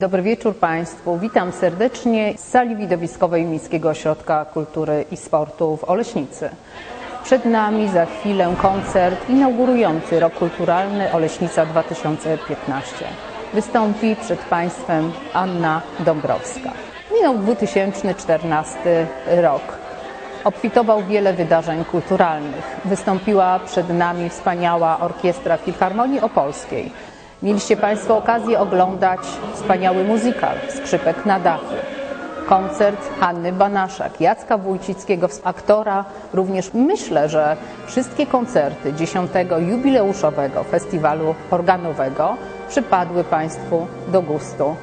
Dobry wieczór Państwu. Witam serdecznie z sali widowiskowej Miejskiego Ośrodka Kultury i Sportu w Oleśnicy. Przed nami za chwilę koncert inaugurujący rok kulturalny Oleśnica 2015. Wystąpi przed Państwem Anna Dąbrowska. Minął 2014 rok. Obfitował wiele wydarzeń kulturalnych. Wystąpiła przed nami wspaniała orkiestra Filharmonii Opolskiej. Mieliście Państwo okazję oglądać wspaniały muzykal Skrzypek na dachu. Koncert Hanny Banaszak, Jacka Wójcickiego, aktora. Również myślę, że wszystkie koncerty 10. jubileuszowego festiwalu organowego przypadły Państwu do gustu.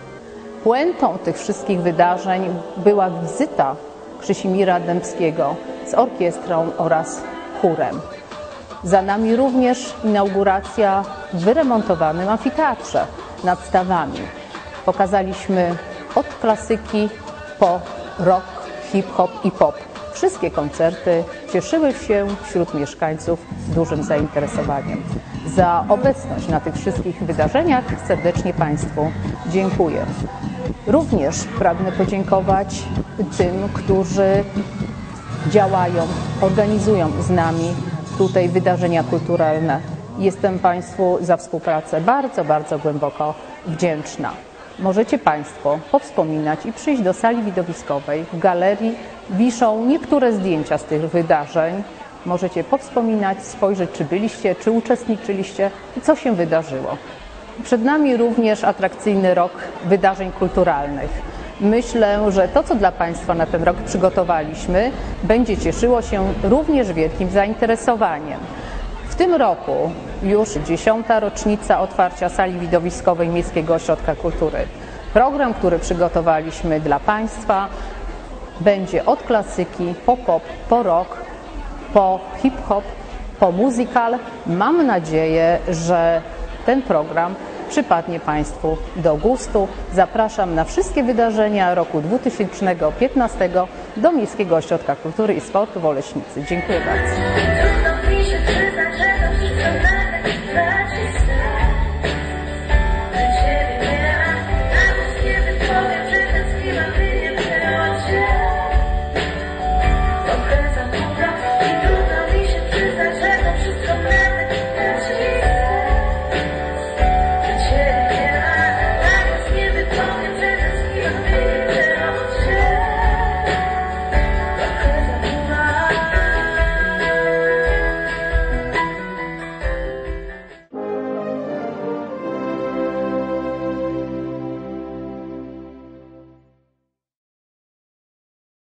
Puentą tych wszystkich wydarzeń była wizyta Krzysimira Dębskiego z orkiestrą oraz chórem. Za nami również inauguracja w wyremontowanym amfiteatrze nad stawami. Pokazaliśmy od klasyki po rock, hip-hop i pop. Wszystkie koncerty cieszyły się wśród mieszkańców dużym zainteresowaniem. Za obecność na tych wszystkich wydarzeniach serdecznie Państwu dziękuję. Również pragnę podziękować tym, którzy działają, organizują z nami tutaj wydarzenia kulturalne. Jestem Państwu za współpracę bardzo, bardzo głęboko wdzięczna. Możecie Państwo powspominać i przyjść do sali widowiskowej. W galerii wiszą niektóre zdjęcia z tych wydarzeń. Możecie powspominać, spojrzeć, czy byliście, czy uczestniczyliście i co się wydarzyło. Przed nami również atrakcyjny rok wydarzeń kulturalnych. Myślę, że to, co dla Państwa na ten rok przygotowaliśmy, będzie cieszyło się również wielkim zainteresowaniem. W tym roku już dziesiąta rocznica otwarcia sali widowiskowej Miejskiego Ośrodka Kultury. Program, który przygotowaliśmy dla Państwa, będzie od klasyki po pop, po rock, po hip-hop, po musical. Mam nadzieję, że ten program przypadnie Państwu do gustu. Zapraszam na wszystkie wydarzenia roku 2015 do Miejskiego Ośrodka Kultury i Sportu w Oleśnicy. Dziękuję bardzo.